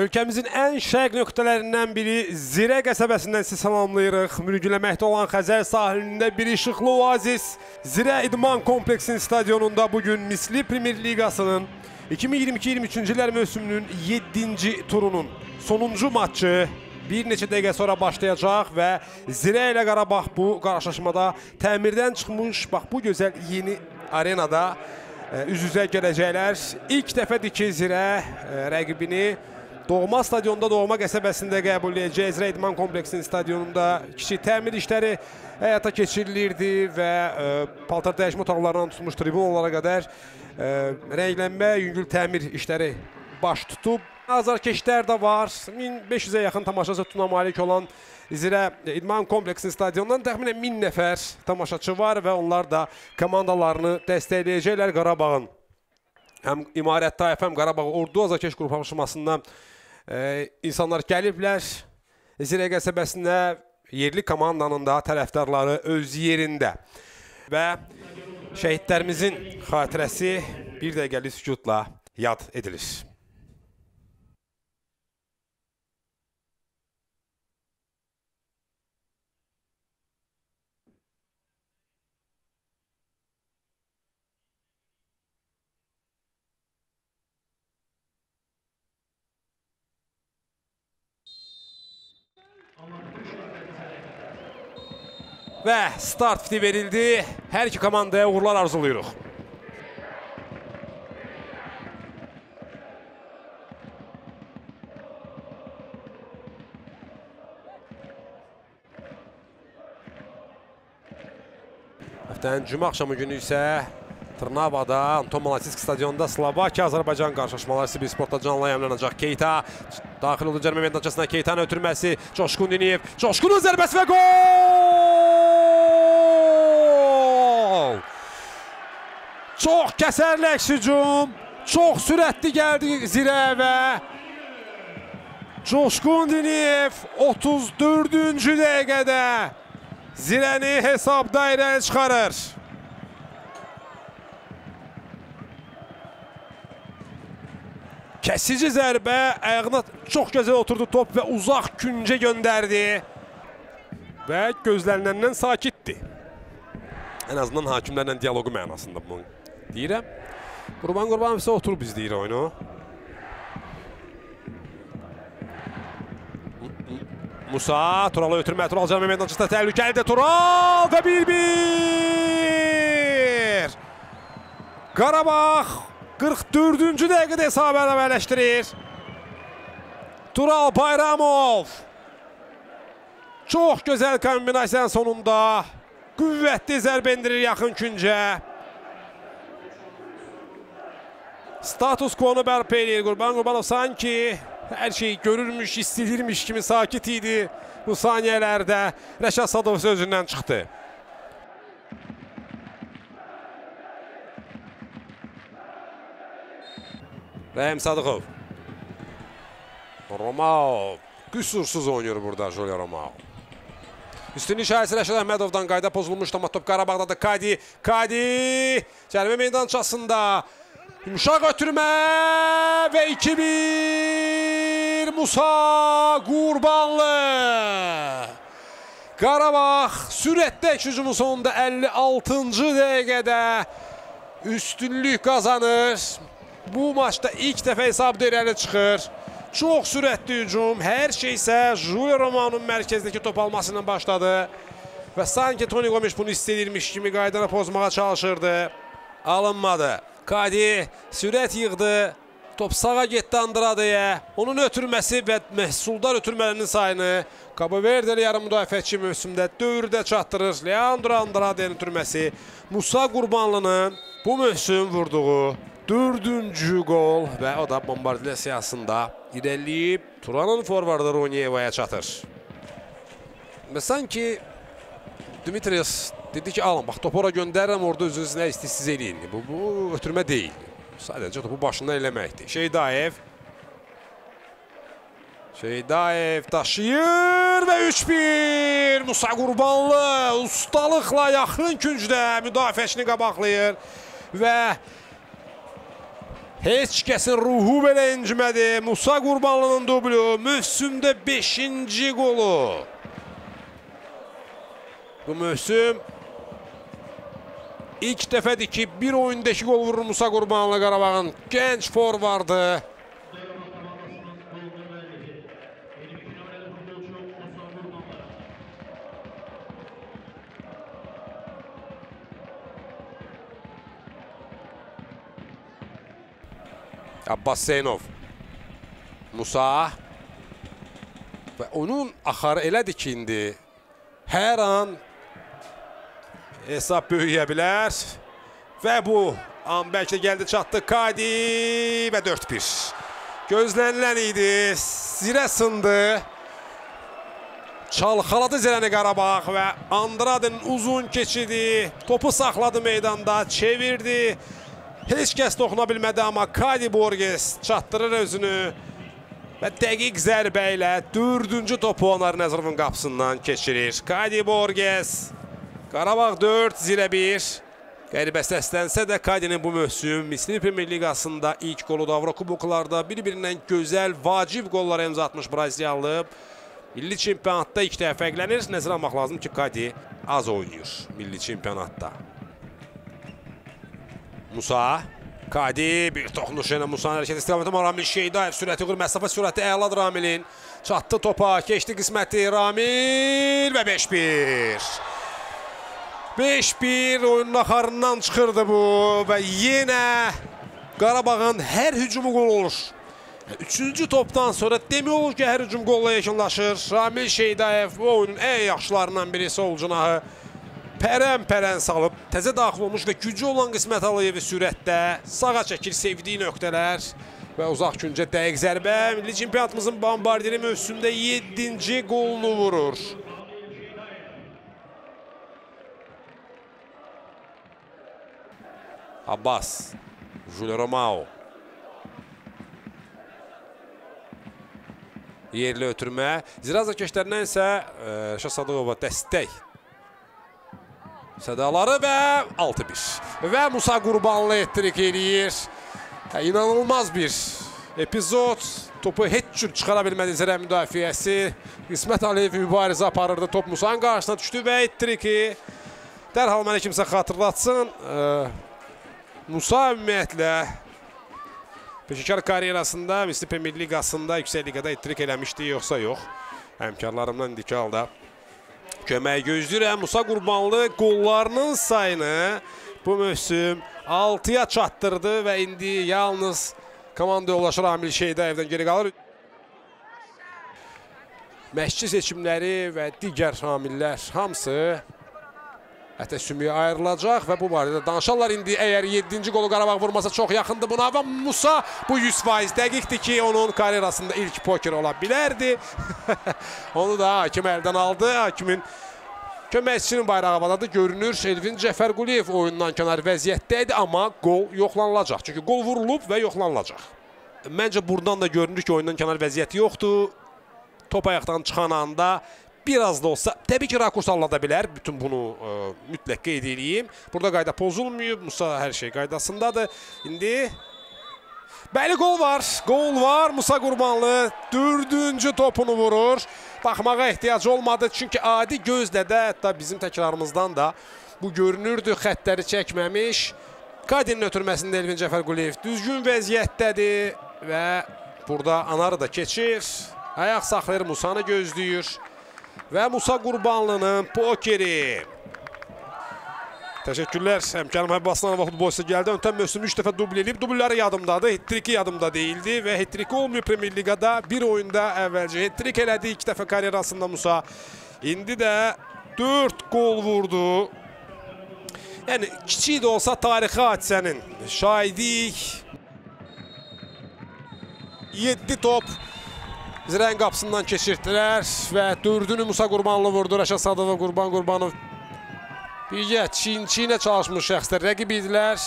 Ölkəmizin ən şərq nöqtələrindən biri Zirə qəsəbəsindən sizi salamlayırıq. Mürgüləməkdə olan Xəzər sahilində bir işıqlı oazis Zirə İdman Kompleksinin stadionunda bugün Misli Premyer Liqasının 2022-23-cü illər mövsümünün 7-ci turunun sonuncu matçı bir neçə dəqiqə sonra başlayacaq və Zirə ilə Qarabağ bu qarşılaşmada təmirdən çıxmış bax bu gözəl yeni arenada e, üz-üzə gələcəklər. İlk dəfədir ki, Zirə e, rəqibini Doğma stadionda Doğma qəsəbəsində qəbul edəcək. Zirə İdman Kompleksinin stadionunda kiçik təmir işləri həyata keçirilirdi və e, paltar dəyişmə otaqlarından tutmuş tribunlara qədər e, rənglənmə, yüngül təmir işləri baş tutub. Azarkeşlər də var. 1500-ə yaxın tamaşaçı tutuna malik olan Zirə İdman Kompleksinin stadionundan təxminən 1000 nəfər tamaşaçı var və onlar da komandalarını dəstəkləyəcəklər Qarabağın. Həm İmarət Tayef, həm Qarabağ Ordu Azarkeş qruplaşmasından e, insanlar gəliblər. Zirə qəsəbəsində yerli komandanın da tərəfdarları öz yerində. Və şəhidlərimizin xatirəsi bir dəqiqəlik sükutla yad edilir. Və start fiti verildi. Hər iki komandaya uğurlar arzuluyuruq. Həftənin cümə axşamı günü isə Trnavada, Anton Malasisk stadionunda Slovakiya Azərbaycan qarşılaşmaları Sibir Sportda canlı yayımlanacaq. Keyta daxil oldu cərmə meydançasına Keytanın ötürməsi. Coşqun Diniyev, Coşqunun zərbəsi və gol! Çox kəsərli əks hücum, çox sürətli gəldi Zirə və Coşqun Diniyev 34-cü dəqiqədə Zirəni hesabda irəli çıxarır. Kəsici zərbə ayağına çox gözəl oturdu top və uzaq küncə göndərdi. Və gözlənilenden sakitdi. Ən azından hakimlərlə dialoqu mənasında bunu deyirəm. Qurban Qurbanov isə oturub izləyir oyunu. Musa, Turalı ötürmə, Tural canı meydançasında təhlükəlidir Tural və 1-1. Qarabağ 44-cü dəqiqədə hesabı əlavələşdirir. Tural Bayramov. Çox gözəl kombinasiyanın sonunda qüvvətli zərbə endirir yaxın küncə. Status quo-nu bərpa eləyir Qurban Qurbanov sanki hər şey görürmüş, hissedilmiş kimi sakit idi bu saniyələrdə. Rəşad Sadov sözündən çıxdı. Rəhim Sadıqov. Romao qüsursuz oynayır burada Julio Romao. Üstünlük şahisi Rəşad Əhmədovdan qayda pozulmuş amma top Qarabağdadır. Kadi, Kadi cərimə meydançasında yumuşaq ötürmə və 2-1 Musa Qurbanlı. Qarabağ sürətdə hücumun sonunda 56-cı dəqiqədə üstünlük qazanır. Bu maçda ilk dəfə hesabda irəli çıxır. Çox sürətli hücum. Hər şey isə Julio Romanın mərkəzdəki top almasından başladı. Və sanki Toni Gomes bunu istəyirmiş kimi qaydanı pozmağa çalışırdı. Alınmadı. Kadi sürət yığdı. Top sağa getdi Andradeyə. Onun ötürməsi və məhsuldar ötürmələrinin sayını Cabo Verdeli yarım müdafiəçi mövsümdə dövrdə çatdırır. Leandro Andrade'nin ötürməsi Musa Qurbanlının bu mövsüm vurduğu dördüncü gol və o da bombardilə siyasında irəliyib Turanın forvardı Roniyevaya çatır. Və sanki Dimitrios dedi ki, alın, bax topu ora göndərirəm, orada özünüz nə istəyirsiniz eləyin. Bu, bu ötürmə deyil. Sadəcə topu başından eləməkdir. Şeydayev Şeydayev daşıyır və 3-1 Musa Qurbanlı ustalıqla yaxın küncdə müdafiəçini qabaqlayır və Heç kəsin ruhu belə incimədi. Musa Qurbanlının dublu, mövsümdə 5-ci qolu. Bu mövsüm ilk dəfədir ki, bir oyunda iki gol vurur Musa Qurbanlı Qarabağın gənc forvardı. Abbas Zeynov. Musa. Və onun axarı elədir ki, indi hər an hesab böyüyə bilər. Və bu an bəlkə gəldi çatdı Kadi və 4-1. Gözlənilən idi. Zirə sındı. Çalxaladı Zirəni Qarabağ və Andradın uzun keçidi. Topu saxladı meydanda, çevirdi. Heç kəs toxuna bilmədi, amma Kadi Borges çatdırır özünü. Və dəqiq zərbə ilə dördüncü topu Anar Nəzrovun qapısından keçirir. Kadi Borges. Qarabağ 4, Zirə 1. Qəribə səslənsə də Kadinin bu mövsüm Misli Premier Liqasında ilk qolu da Avrokuboklarda bir-birindən gözəl, vacib qollara imza atmış Braziliyalı. Milli çempionatda ilk dəfə fərqlənir. Nəzərə almaq lazım ki, Kadi az oynayır milli çempionatda. Musa. Kadi bir toxunuş ilə Musa'nın hərəkət istiqaməti Ramil Şeydayev sürəti qur, məsafə sürəti əladır Ramilin. Çatdı topa, keçdi qisməti Ramil və 5-1. 5-1 oyunun axarından çıxırdı bu və yenə Qarabağın hər hücumu qol olur. Üçüncü topdan sonra demək olur ki, hər hücum qolla yekunlaşır. Ramil Şeydayev bu oyunun ən yaxşılarından birisi olcunahı pərən-pərən salıb, təzə daxil olmuş və gücü olan Qismət Aliyevi sürətdə sağa çəkir sevdiyi nöqtələr və uzaq küncə dəqiq zərbə. Milli çempionatımızın bombardiri mövsümdə 7-ci qolunu vurur. Abbas, Júlio Romao. Yerli ötürmə. Ziraza keşlərindən isə e, Rəşad Sadıqova dəstək Sədaları və 6-1. Və Musa Qurbanlı ettirik eləyir. Hə, inanılmaz bir epizod. Topu heç cür çıxara bilmədi Zirə müdafiəsi. İsmət Aliyev mübarizə aparırdı. Top Musa'nın qarşısına düşdü və ettirik ki, dərhal mənə kimsə xatırlatsın. Ee, Musa ümumiyyətlə Peşəkar karyerasında Misli Premier Liqasında yüksək liqada ettirik eləmişdi, yoxsa yox. Həmkarlarımdan indiki halda kömək gözləyirəm. Musa Qurbanlı qollarının sayını bu mövsüm 6-ya çatdırdı və indi yalnız komanda yoldaşı Ramil Şeydayevdən geri qalır. Məşqçi seçimləri və digər amillər hamısı Ətə sümüyə ayrılacaq və bu barədə danışarlar. İndi əgər 7-ci qolu Qarabağ vurmasa çox yaxındır buna və Musa bu 100% dəqiqdir ki, onun karyerasında ilk poker ola bilərdi. Onu da hakim əldən aldı. Hakimin köməkçinin bayrağı havadadır. Görünür Elvin Cəfərquliyev oyundan kənar vəziyyətdəydi, amma qol yoxlanılacaq. Çünki qol vurulub və yoxlanılacaq. Məncə buradan da görünür ki, oyundan kənar vəziyyəti yoxdur. Top ayaqdan çıxan anda biraz da olsa təbii ki rakurs alada bilər. Bütün bunu ə, mütləq qeyd edeyim. Burada qayda pozulmayıb. Musa hər şey qaydasındadır. İndi Bəli gol var. Gol var. Musa Qurbanlı dördüncü topunu vurur. Baxmağa ehtiyac olmadı. Çünki adi gözlə də hətta bizim təkrarımızdan da bu görünürdü. Xəttləri çəkməmiş. Kadinin ötürməsində Elvin Cəfərquliyev düzgün vəziyyətdədir və burada Anarı da keçir. Ayaq saxlayır, Musanı gözləyir. Və Musa Qurbanlının pokeri. Təşəkkürlər. Həmkarım Həbib Aslanova futbolçusu gəldi. Öntən mövsüm 3 dəfə dubl eləyib. Dubulları yadımdadır. Hittriki yadımda deyildi və hittriki olmuyor Premier Liqada. Bir oyunda əvvəlcə hittrik elədi. 2 dəfə karyerasında Musa. İndi də 4 gol vurdu. Yəni kiçik də olsa tarixi hadisənin şahidik. 7 top Zirəyin qapısından keçirdilər və dördünü Musa Qurbanlı vurdu. Rəşad Sadova, Qurban Qurbanov birgə çin-çinə çalışmış şəxslər rəqib idilər.